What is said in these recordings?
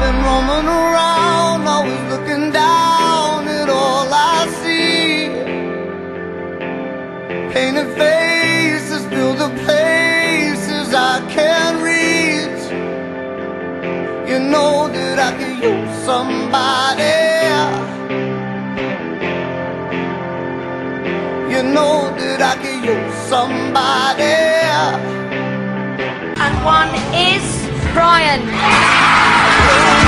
been roaming around, always looking down at all I see. Painted faces fill the places I can't reach. You know that I could use somebody. You know that I could use somebody. And one is Brian.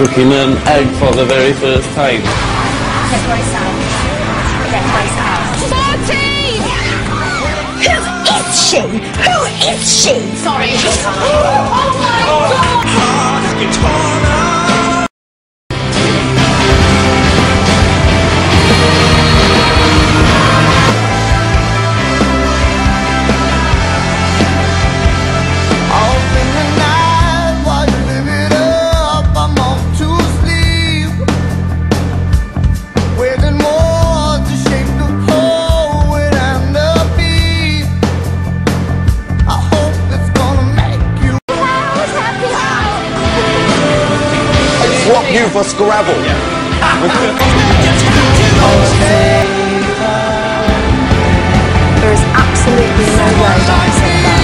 cooking an egg for the very first time. Get Grace out. Get Grace out. Fourteen. Who is she? Who is she? Sorry. Swap you for Scrabble. There is absolutely no way that I said that.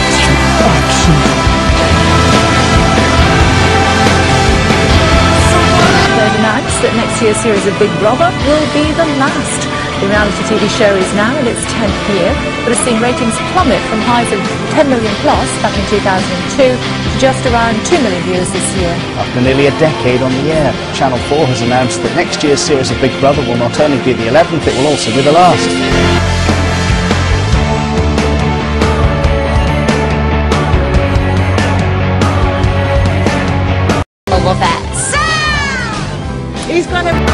They've announced that next year's series of Big Brother will be the last. The reality TV show is now in its 10th year, but has seen ratings plummet from highs of 10 million plus back in 2002 to just around 2 million viewers this year. After nearly a decade on the air, Channel 4 has announced that next year's series of Big Brother will not only be the 11th, it will also be the last. He's gonna.